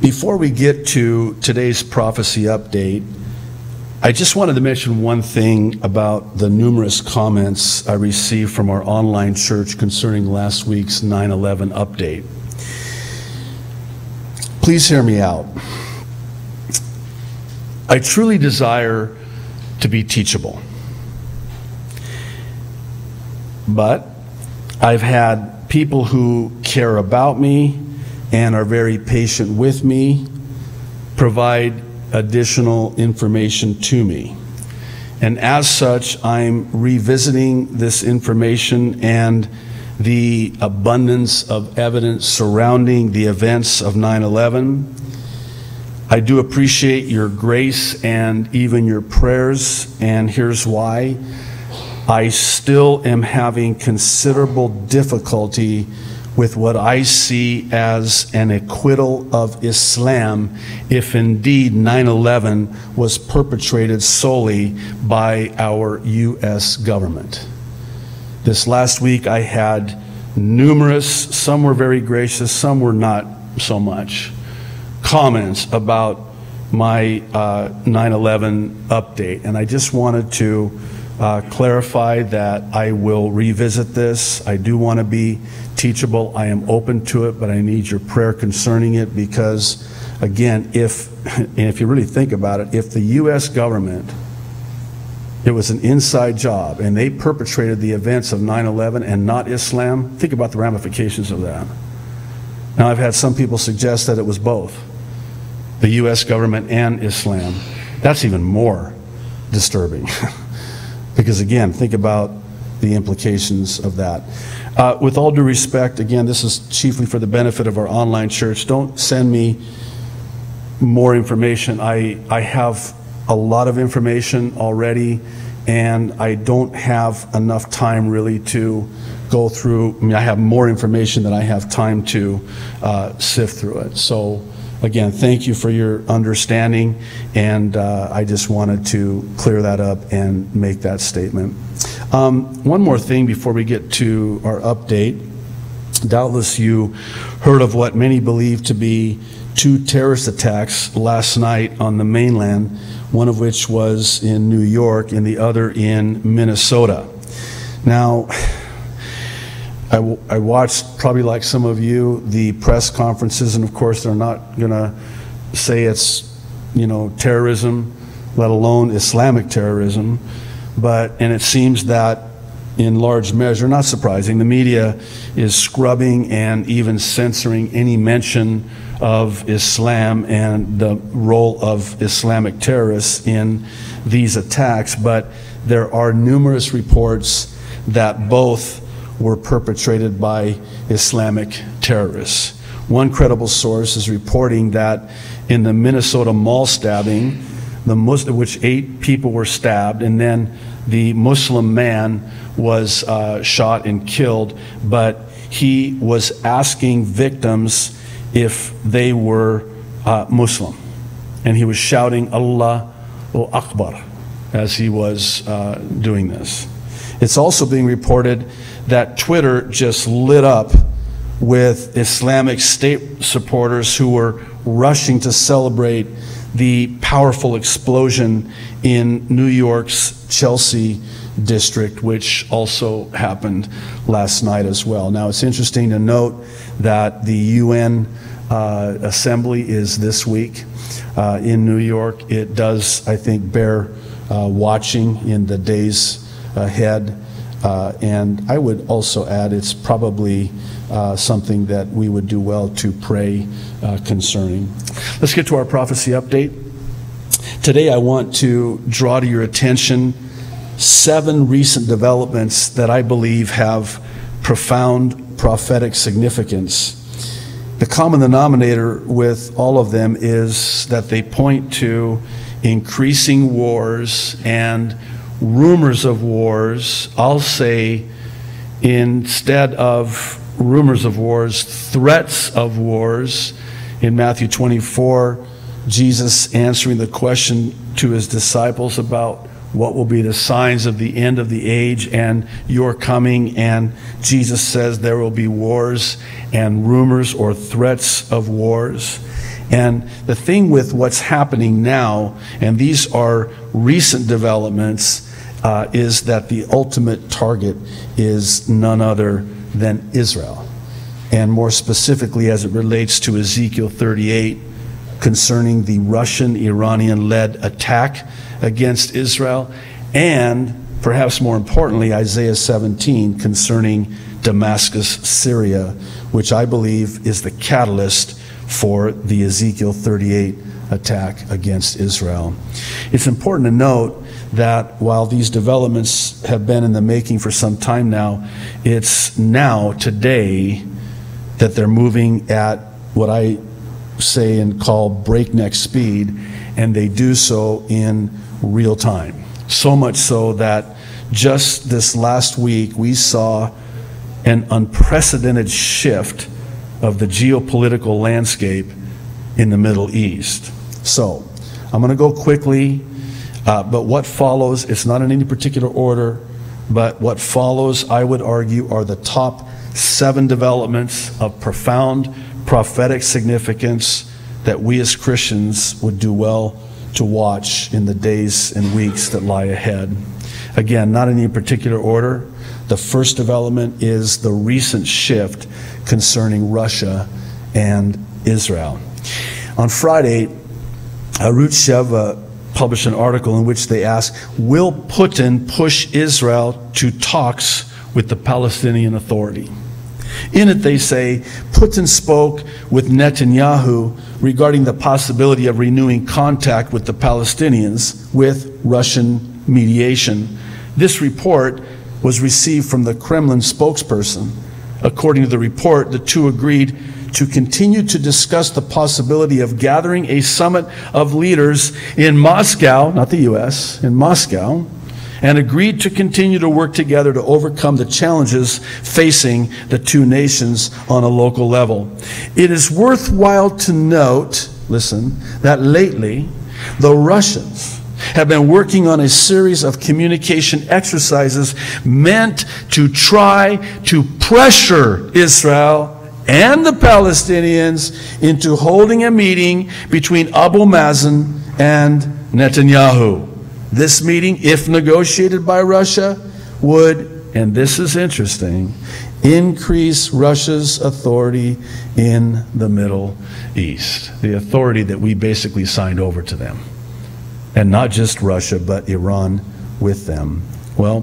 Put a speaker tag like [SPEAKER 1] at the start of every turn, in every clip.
[SPEAKER 1] Before we get to today's prophecy update, I just wanted to mention one thing about the numerous comments I received from our online church concerning last week's 9 11 update. Please hear me out. I truly desire to be teachable. But I've had people who care about me and are very patient with me provide additional information to me. And as such, I'm revisiting this information and the abundance of evidence surrounding the events of 9 11. I do appreciate your grace and even your prayers, and here's why. I still am having considerable difficulty with what I see as an acquittal of Islam if indeed 9 11 was perpetrated solely by our U.S. government. This last week I had numerous, some were very gracious, some were not so much, comments about my uh, 9 11 update. And I just wanted to uh, clarify that I will revisit this. I do want to be teachable. I am open to it, but I need your prayer concerning it because, again, if, and if you really think about it, if the U.S. government, it was an inside job and they perpetrated the events of 9 11 and not Islam, think about the ramifications of that. Now, I've had some people suggest that it was both the U.S. government and Islam. That's even more disturbing. Because again, think about the implications of that. Uh, with all due respect, again, this is chiefly for the benefit of our online church. Don't send me more information. I, I have a lot of information already, and I don't have enough time really to go through. I mean, I have more information than I have time to uh, sift through it. So, again, thank you for your understanding, and uh, I just wanted to clear that up and make that statement. Um, one more thing before we get to our update. Doubtless you heard of what many believe to be two terrorist attacks last night on the mainland, one of which was in New York and the other in Minnesota. Now, I, I watched, probably like some of you, the press conferences, and of course, they're not going to say it's, you know, terrorism, let alone Islamic terrorism. But, and it seems that in large measure, not surprising, the media is scrubbing and even censoring any mention of Islam and the role of Islamic terrorists in these attacks. But there are numerous reports that both were perpetrated by Islamic terrorists. One credible source is reporting that in the Minnesota mall stabbing, the Muslim, which eight people were stabbed, and then the Muslim man was uh, shot and killed, but he was asking victims if they were uh, Muslim. And he was shouting Allah o Akbar as he was uh, doing this. It's also being reported that Twitter just lit up with Islamic State supporters who were rushing to celebrate the powerful explosion in New York's Chelsea district, which also happened last night as well. Now, it's interesting to note that the UN uh, assembly is this week uh, in New York. It does, I think, bear uh, watching in the days ahead. Uh, and I would also add it's probably uh, something that we would do well to pray uh, concerning. Let's get to our prophecy update. Today, I want to draw to your attention seven recent developments that I believe have profound prophetic significance. The common denominator with all of them is that they point to increasing wars and rumors of wars, I'll say instead of rumors of wars, threats of wars. In Matthew 24, Jesus answering the question to his disciples about what will be the signs of the end of the age and your coming. And Jesus says there will be wars and rumors or threats of wars. And the thing with what's happening now, and these are recent developments, uh, is that the ultimate target is none other than Israel. And more specifically, as it relates to Ezekiel 38, concerning the Russian Iranian led attack against Israel, and perhaps more importantly, Isaiah 17 concerning Damascus, Syria, which I believe is the catalyst for the Ezekiel 38 attack against Israel. It's important to note that while these developments have been in the making for some time now, it's now, today, that they're moving at what I say and call breakneck speed, and they do so in real time. So much so that just this last week we saw an unprecedented shift of the geopolitical landscape in the Middle East. So, I'm going to go quickly, uh, but what follows, it's not in any particular order, but what follows, I would argue, are the top seven developments of profound prophetic significance that we as Christians would do well to watch in the days and weeks that lie ahead. Again, not in any particular order. The first development is the recent shift concerning Russia and Israel. On Friday, Arutz Sheva published an article in which they ask Will Putin push Israel to talks with the Palestinian Authority? In it, they say Putin spoke with Netanyahu regarding the possibility of renewing contact with the Palestinians with Russian mediation. This report was received from the Kremlin spokesperson. According to the report, the two agreed to continue to discuss the possibility of gathering a summit of leaders in Moscow, not the U.S., in Moscow, and agreed to continue to work together to overcome the challenges facing the two nations on a local level. It is worthwhile to note, listen, that lately the Russians have been working on a series of communication exercises meant to try to pressure Israel and the Palestinians into holding a meeting between Abu Mazen and Netanyahu. This meeting, if negotiated by Russia, would, and this is interesting, increase Russia's authority in the Middle East, the authority that we basically signed over to them. And not just Russia, but Iran with them. Well,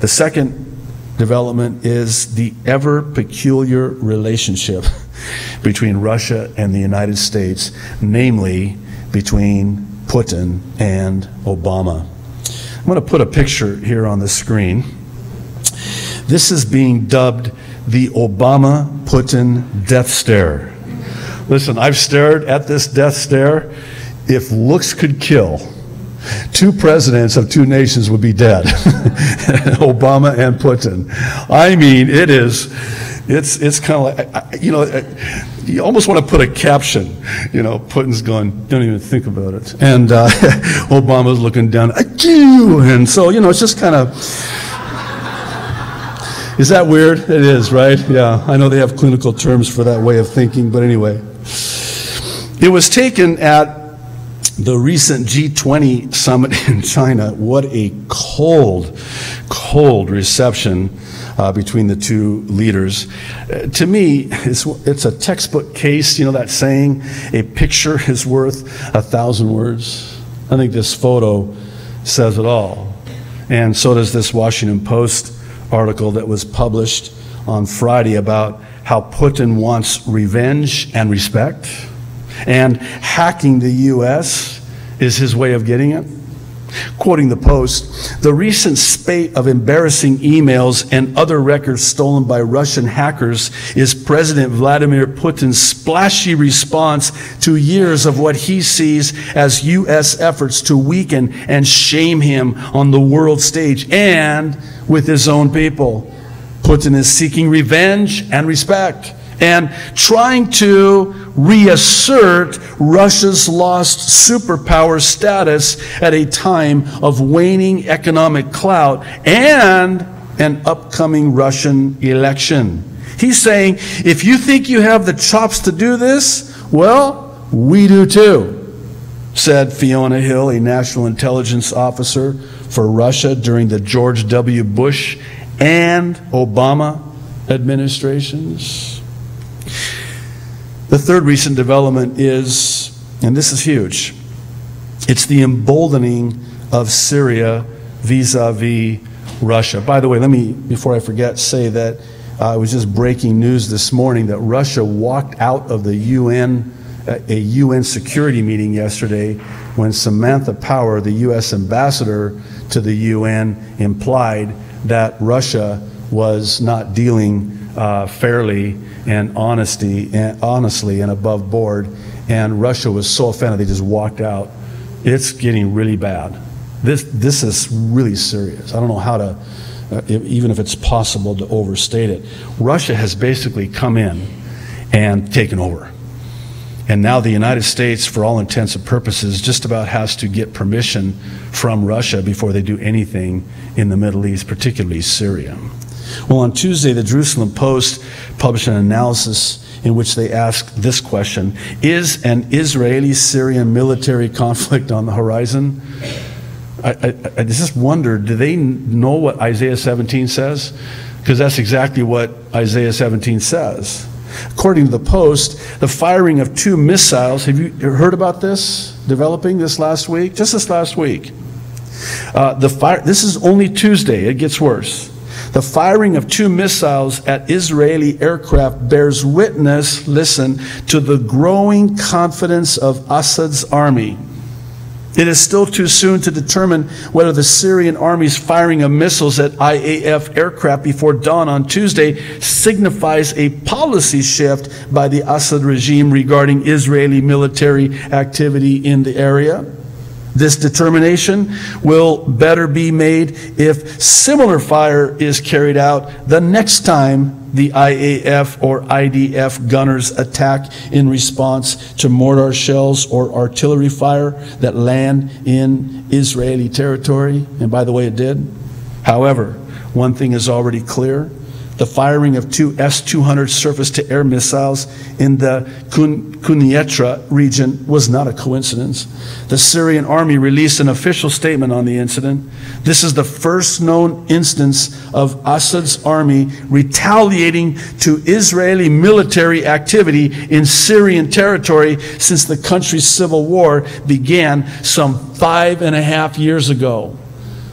[SPEAKER 1] the second development is the ever peculiar relationship between Russia and the United States, namely between Putin and Obama. I'm going to put a picture here on the screen. This is being dubbed the Obama Putin death stare. Listen, I've stared at this death stare. If looks could kill, two presidents of two nations would be dead Obama and Putin. I mean, it is, it's, it's kind of like, you know, you almost want to put a caption, you know, Putin's going, don't even think about it. And uh, Obama's looking down, and so, you know, it's just kind of, is that weird? It is, right? Yeah, I know they have clinical terms for that way of thinking, but anyway. It was taken at the recent G20 summit in China. What a cold, cold reception uh, between the two leaders. Uh, to me, it's, it's a textbook case, you know that saying, a picture is worth a thousand words. I think this photo says it all. And so does this Washington Post article that was published on Friday about how Putin wants revenge and respect, and hacking the U.S. is his way of getting it. Quoting the Post, the recent spate of embarrassing emails and other records stolen by Russian hackers is President Vladimir Putin's splashy response to years of what he sees as U.S. efforts to weaken and shame him on the world stage and with his own people. Putin is seeking revenge and respect and trying to reassert Russia's lost superpower status at a time of waning economic clout and an upcoming Russian election. He's saying, if you think you have the chops to do this, well, we do too, said Fiona Hill, a national intelligence officer for Russia during the George W. Bush and Obama administrations. The third recent development is, and this is huge, it's the emboldening of Syria vis a vis Russia. By the way, let me, before I forget, say that uh, it was just breaking news this morning that Russia walked out of the UN, uh, a UN security meeting yesterday when Samantha Power, the U.S. ambassador to the UN, implied that Russia was not dealing uh, fairly and honesty, and honestly and above board. And Russia was so offended they just walked out. It's getting really bad. This, this is really serious. I don't know how to, uh, even if it's possible to overstate it. Russia has basically come in and taken over. And now the United States, for all intents and purposes, just about has to get permission from Russia before they do anything in the Middle East, particularly Syria. Well, on Tuesday, the Jerusalem Post published an analysis in which they asked this question Is an Israeli Syrian military conflict on the horizon? I, I, I just wonder do they know what Isaiah 17 says? Because that's exactly what Isaiah 17 says. According to the Post, the firing of two missiles, have you heard about this developing this last week? Just this last week. Uh, the fire, this is only Tuesday, it gets worse. The firing of two missiles at Israeli aircraft bears witness, listen, to the growing confidence of Assad's army. It is still too soon to determine whether the Syrian army's firing of missiles at IAF aircraft before dawn on Tuesday signifies a policy shift by the Assad regime regarding Israeli military activity in the area. This determination will better be made if similar fire is carried out the next time the IAF or IDF gunners attack in response to mortar shells or artillery fire that land in Israeli territory. And by the way, it did. However, one thing is already clear the firing of two S 200 surface to air missiles in the Quneitra region was not a coincidence. The Syrian army released an official statement on the incident. This is the first known instance of Assad's army retaliating to Israeli military activity in Syrian territory since the country's civil war began some five and a half years ago.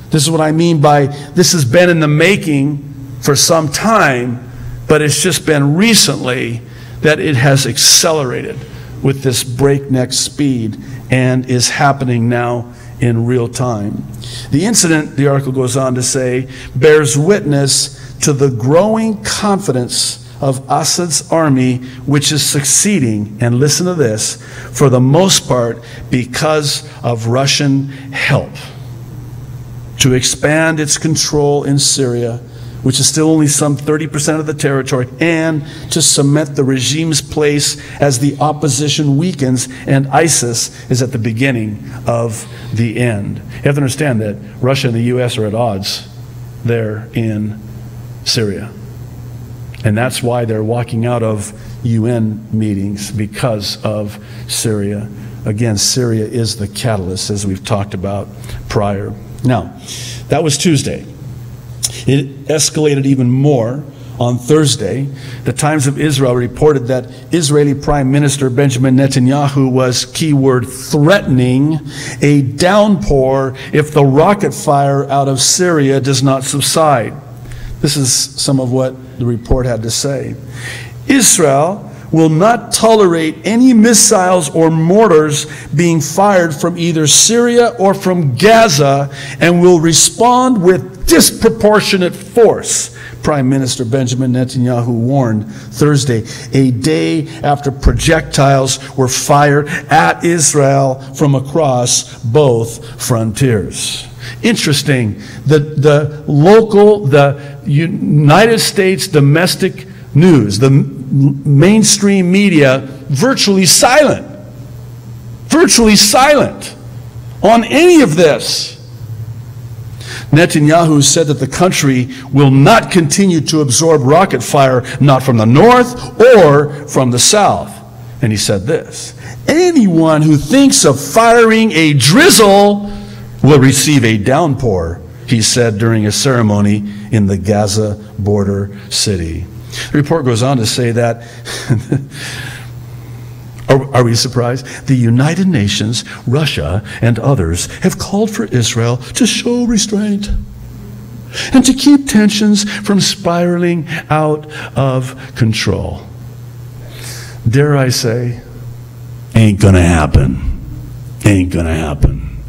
[SPEAKER 1] This is what I mean by this has been in the making for some time, but it's just been recently that it has accelerated with this breakneck speed and is happening now in real time. The incident, the article goes on to say, bears witness to the growing confidence of Assad's army, which is succeeding, and listen to this, for the most part because of Russian help to expand its control in Syria which is still only some 30% of the territory, and to cement the regime's place as the opposition weakens and ISIS is at the beginning of the end. You have to understand that Russia and the U.S. are at odds there in Syria. And that's why they're walking out of UN meetings because of Syria. Again, Syria is the catalyst, as we've talked about prior. Now, that was Tuesday. It escalated even more on Thursday. The Times of Israel reported that Israeli Prime Minister Benjamin Netanyahu was, keyword, threatening a downpour if the rocket fire out of Syria does not subside. This is some of what the report had to say. Israel will not tolerate any missiles or mortars being fired from either Syria or from Gaza and will respond with disproportionate force. Prime Minister Benjamin Netanyahu warned Thursday, a day after projectiles were fired at Israel from across both frontiers. Interesting. The, the local, the United States domestic news, the mainstream media, virtually silent. Virtually silent on any of this. Netanyahu said that the country will not continue to absorb rocket fire, not from the north or from the south. And he said this Anyone who thinks of firing a drizzle will receive a downpour, he said during a ceremony in the Gaza border city. The report goes on to say that. Are, are, we surprised? The United Nations, Russia, and others have called for Israel to show restraint and to keep tensions from spiraling out of control. Dare I say, ain't gonna happen. Ain't gonna happen.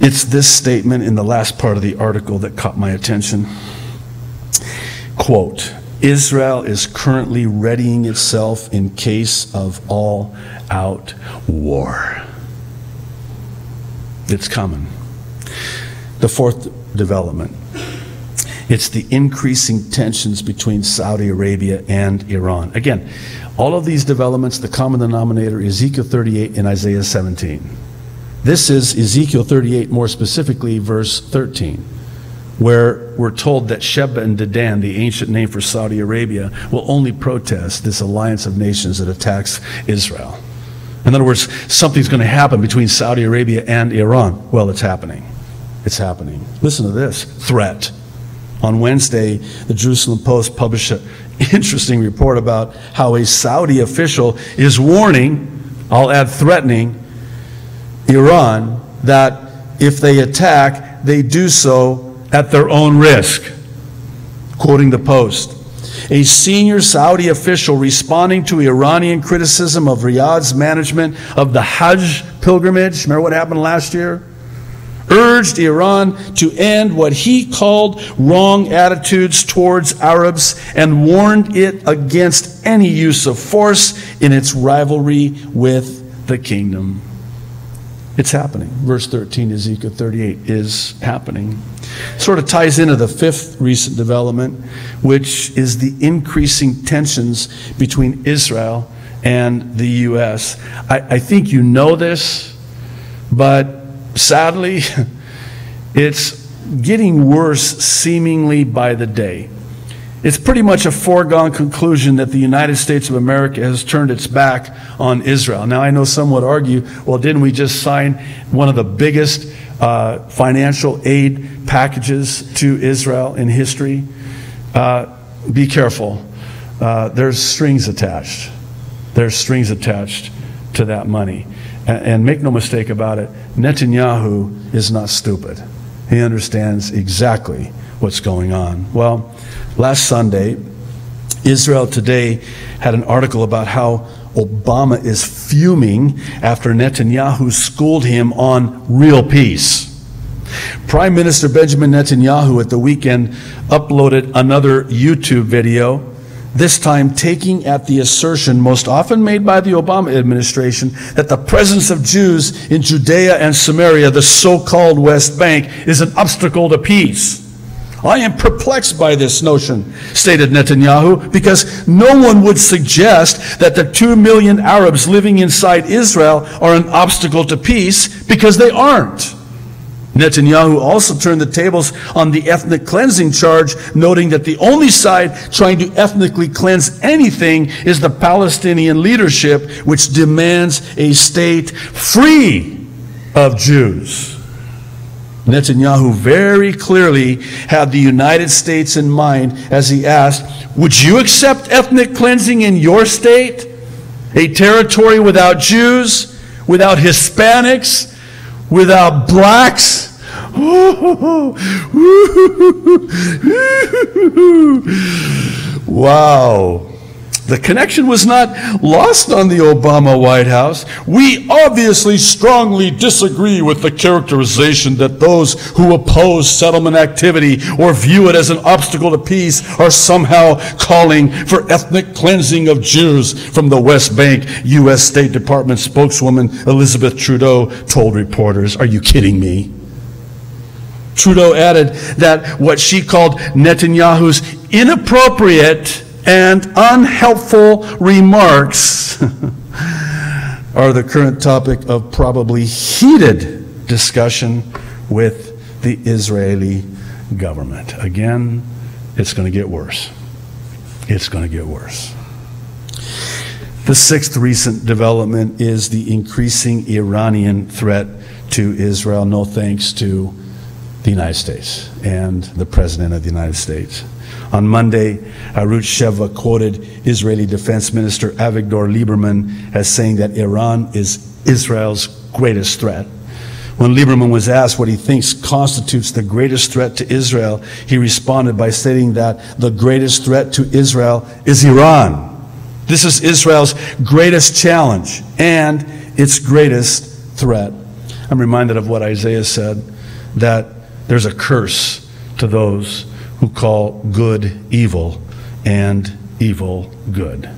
[SPEAKER 1] It's this statement in the last part of the article that caught my attention. Quote Israel is currently readying itself in case of all out war. It's coming. The fourth development it's the increasing tensions between Saudi Arabia and Iran. Again, all of these developments, the common denominator, Ezekiel 38 and Isaiah 17. This is Ezekiel 38, more specifically, verse 13, where we're told that Sheba and Dedan, the ancient name for Saudi Arabia, will only protest this alliance of nations that attacks Israel. In other words, something's going to happen between Saudi Arabia and Iran. Well, it's happening. It's happening. Listen to this threat. On Wednesday, the Jerusalem Post published an interesting report about how a Saudi official is warning, I'll add threatening, Iran that if they attack, they do so at their own risk. Quoting the Post. A senior Saudi official responding to Iranian criticism of Riyadh's management of the Hajj pilgrimage. Remember what happened last year? urged Iran to end what he called wrong attitudes towards Arabs and warned it against any use of force in its rivalry with the kingdom. It's happening. Verse 13, Ezekiel 38, is happening. Sort of ties into the fifth recent development, which is the increasing tensions between Israel and the U.S. I, I think you know this, but sadly, it's getting worse seemingly by the day. It's pretty much a foregone conclusion that the United States of America has turned its back on Israel. Now, I know some would argue, well, didn't we just sign one of the biggest uh, financial aid packages to Israel in history? Uh, be careful. Uh, there's strings attached. There's strings attached to that money. And, and make no mistake about it, Netanyahu is not stupid. He understands exactly what's going on. Well, last Sunday, Israel Today had an article about how Obama is fuming after Netanyahu schooled him on real peace. Prime Minister Benjamin Netanyahu at the weekend uploaded another YouTube video this time taking at the assertion most often made by the Obama administration that the presence of Jews in Judea and Samaria, the so called West Bank, is an obstacle to peace. I am perplexed by this notion, stated Netanyahu, because no one would suggest that the two million Arabs living inside Israel are an obstacle to peace because they aren't. Netanyahu also turned the tables on the ethnic cleansing charge, noting that the only side trying to ethnically cleanse anything is the Palestinian leadership, which demands a state free of Jews. Netanyahu very clearly had the United States in mind as he asked, Would you accept ethnic cleansing in your state? A territory without Jews, without Hispanics, without blacks. wow. The connection was not lost on the Obama White House. We obviously strongly disagree with the characterization that those who oppose settlement activity or view it as an obstacle to peace are somehow calling for ethnic cleansing of Jews from the West Bank, U.S. State Department spokeswoman Elizabeth Trudeau told reporters. Are you kidding me? Trudeau added that what she called Netanyahu's inappropriate and unhelpful remarks are the current topic of probably heated discussion with the Israeli government. Again, it's going to get worse. It's going to get worse. The sixth recent development is the increasing Iranian threat to Israel, no thanks to the United States and the President of the United States. On Monday, Arutz Sheva quoted Israeli Defense Minister Avigdor Lieberman as saying that Iran is Israel's greatest threat. When Lieberman was asked what he thinks constitutes the greatest threat to Israel, he responded by stating that the greatest threat to Israel is Iran. This is Israel's greatest challenge and its greatest threat. I'm reminded of what Isaiah said that there's a curse to those who call good evil and evil good.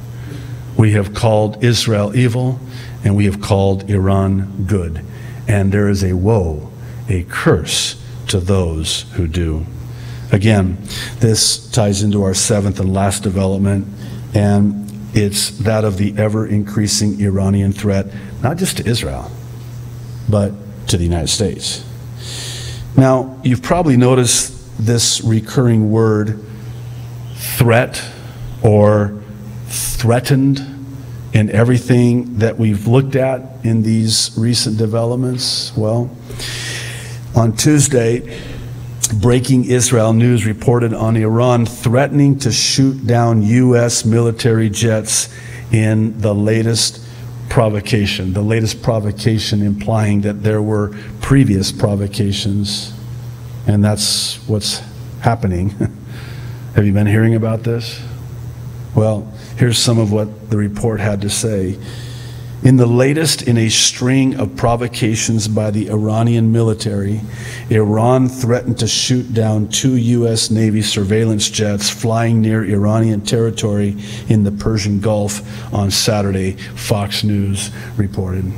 [SPEAKER 1] We have called Israel evil and we have called Iran good. And there is a woe, a curse to those who do. Again, this ties into our seventh and last development, and it's that of the ever increasing Iranian threat, not just to Israel, but to the United States. Now, you've probably noticed this recurring word, threat or threatened, in everything that we've looked at in these recent developments? Well, on Tuesday, Breaking Israel News reported on Iran threatening to shoot down U.S. military jets in the latest provocation, the latest provocation implying that there were previous provocations. And that's what's happening. Have you been hearing about this? Well, here's some of what the report had to say. In the latest in a string of provocations by the Iranian military, Iran threatened to shoot down two U.S. Navy surveillance jets flying near Iranian territory in the Persian Gulf on Saturday, Fox News reported.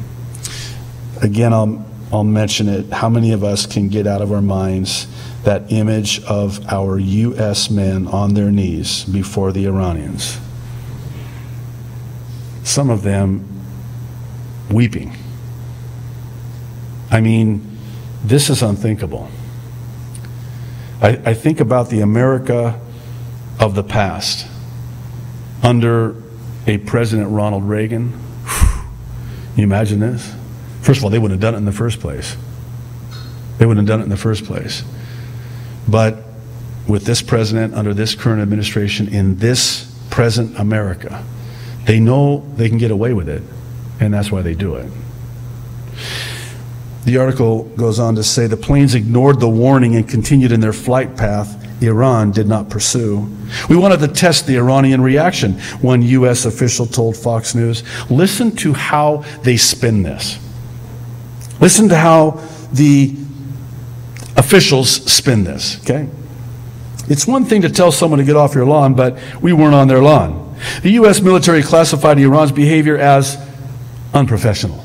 [SPEAKER 1] Again, I'll, I'll mention it. How many of us can get out of our minds that image of our U.S. men on their knees before the Iranians? Some of them weeping. I mean, this is unthinkable. I, I think about the America of the past under a President Ronald Reagan. you imagine this? First of all, they wouldn't have done it in the first place. They wouldn't have done it in the first place. But with this president, under this current administration, in this present America, they know they can get away with it, and that's why they do it. The article goes on to say the planes ignored the warning and continued in their flight path Iran did not pursue. We wanted to test the Iranian reaction, one U.S. official told Fox News. Listen to how they spin this. Listen to how the officials spin this, okay? It's one thing to tell someone to get off your lawn, but we weren't on their lawn. The U.S. military classified Iran's behavior as unprofessional.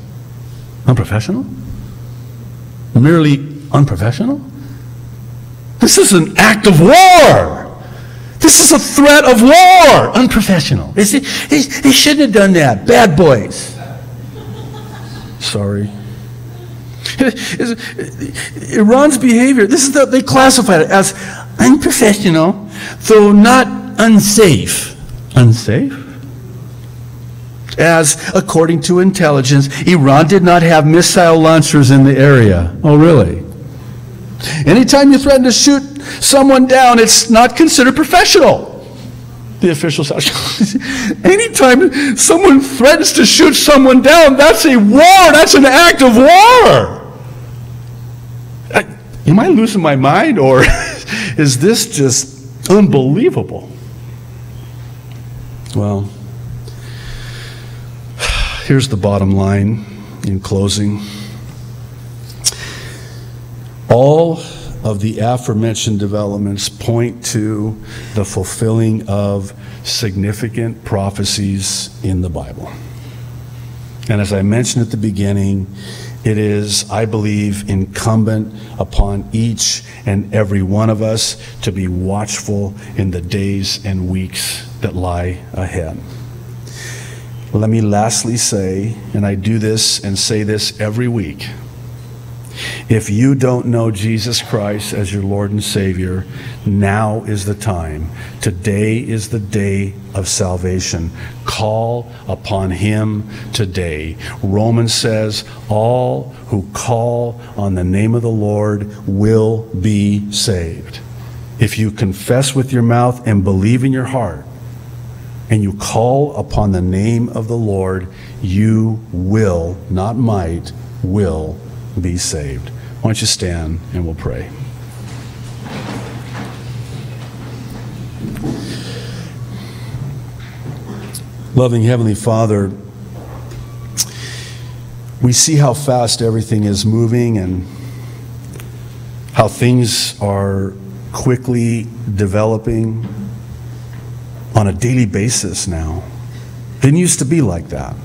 [SPEAKER 1] Unprofessional? Merely unprofessional? This is an act of war. This is a threat of war. Unprofessional. They, shouldn't have done that. Bad boys. Sorry. Iran's behavior, this is the, they classified it as unprofessional, though not unsafe. Unsafe? As according to intelligence, Iran did not have missile launchers in the area. Oh, really? Anytime you threaten to shoot someone down, it's not considered professional. The official said, anytime someone threatens to shoot someone down, that's a war. That's an act of war. Am I losing my mind or is this just unbelievable? Well, here's the bottom line in closing. All of the aforementioned developments point to the fulfilling of significant prophecies in the Bible. And as I mentioned at the beginning, it is, I believe, incumbent upon each and every one of us to be watchful in the days and weeks that lie ahead. Let me lastly say, and I do this and say this every week If you don't know Jesus Christ as your Lord and Savior, now is the time. Today is the day of salvation. Call upon Him today. Romans says, All who call on the name of the Lord will be saved. If you confess with your mouth and believe in your heart, and you call upon the name of the Lord, you will, not might, will be saved. Why don't you stand and we'll pray. Loving Heavenly Father, we see how fast everything is moving and how things are quickly developing on a daily basis now. Didn't used to be like that.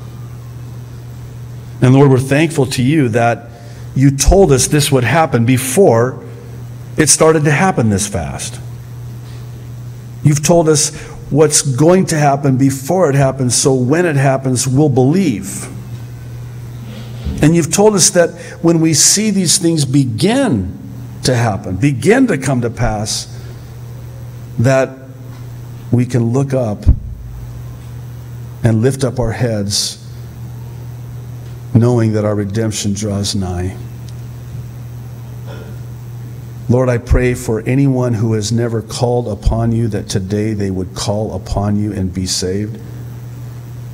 [SPEAKER 1] And Lord, we're thankful to you that you told us this would happen before it started to happen this fast. You've told us what's going to happen before it happens, so when it happens, we'll believe. And you've told us that when we see these things begin to happen, begin to come to pass, that we can look up and lift up our heads knowing that our redemption draws nigh. Lord, I pray for anyone who has never called upon you that today they would call upon you and be saved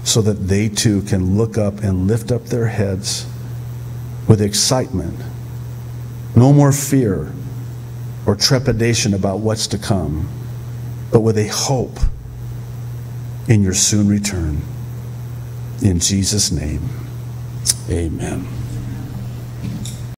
[SPEAKER 1] so that they too can look up and lift up their heads with excitement. No more fear or trepidation about what's to come, but with a hope in your soon return. In Jesus' name. Amen.